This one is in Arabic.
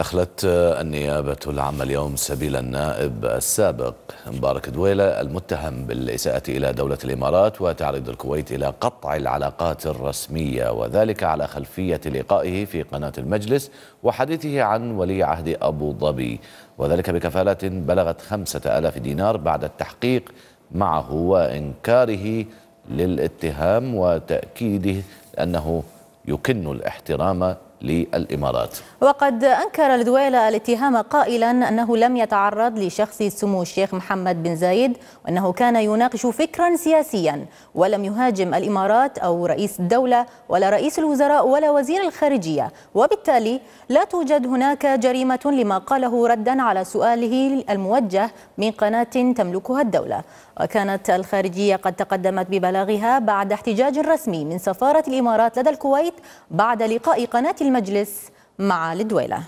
أخلت النيابة العامة اليوم سبيل النائب السابق مبارك دويلة المتهم بالإساءة إلى دولة الإمارات وتعريض الكويت إلى قطع العلاقات الرسمية وذلك على خلفية لقائه في قناة المجلس وحديثه عن ولي عهد أبو ظبي. وذلك بكفالة بلغت خمسة آلاف دينار بعد التحقيق معه وإنكاره للاتهام وتأكيده أنه يكن الاحترام للإمارات. وقد أنكر الدويلة الاتهام قائلا أنه لم يتعرض لشخص سمو الشيخ محمد بن زايد وأنه كان يناقش فكرا سياسيا ولم يهاجم الإمارات أو رئيس الدولة ولا رئيس الوزراء ولا وزير الخارجية. وبالتالي لا توجد هناك جريمة لما قاله ردا على سؤاله الموجه من قناة تملكها الدولة. وكانت الخارجية قد تقدمت ببلاغها بعد احتجاج رسمي من سفارة الإمارات لدى الكويت بعد لقاء قناة المجلس مع الدويلة